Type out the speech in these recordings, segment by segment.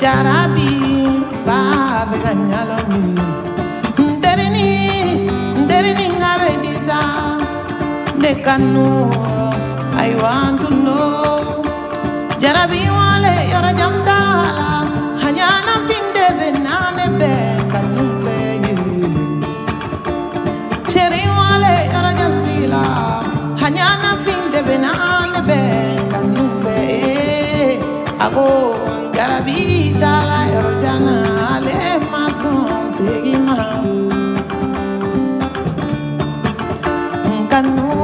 jarabi ba fe ganyalo ni nterini nterini ngabe disa de kanu i want to know. Jarabi wale yora jamtala hanyana finde benane be kanu fe sheri wale yora jansila hanyana finde benane be kanu fe ago corazón seguimos. Nunca, nunca.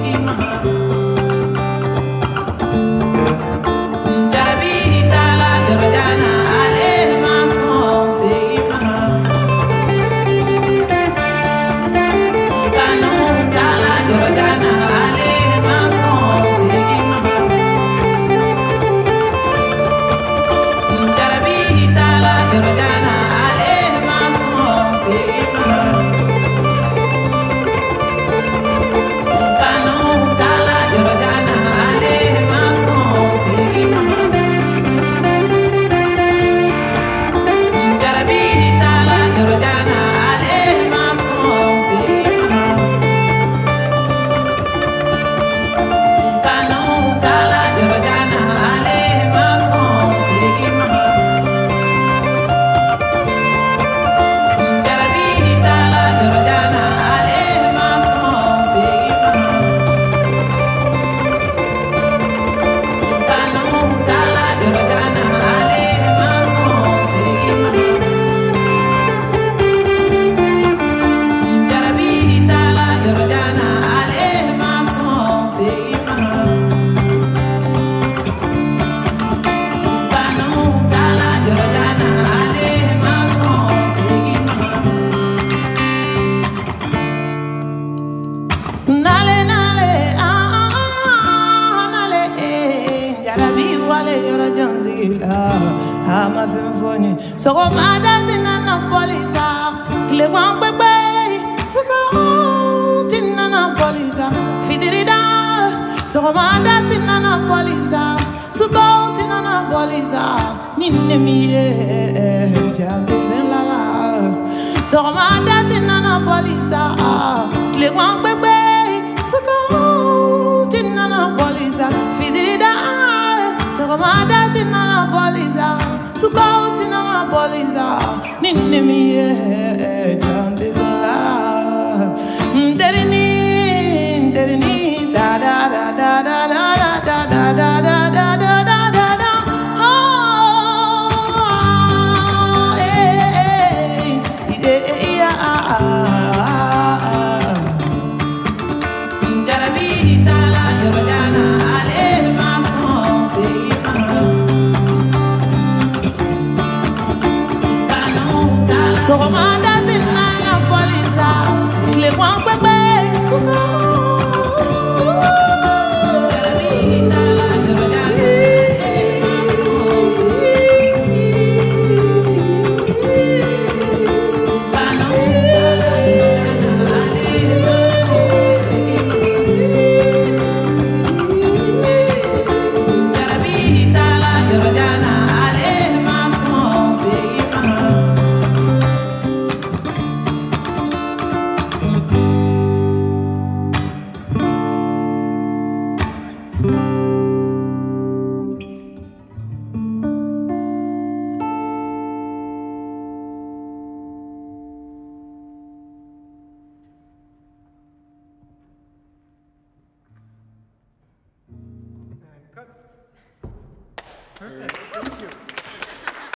ninguém mais. Ah, ah, kila ama fimfoni soko oh, madadi na na polisa kile kwa pepe soko tinna na polisa fidirida soko madadi na na poliza, soko tinna na polisa ninne miye jambe sen la la. Soko oh, madadi na poliza, polisa kile kwa pepe soko tinna na polisa fidirida soko oh, madadi so go to my police, ah, ninni me. Soromanda tina Gana. Perfect. Thank you.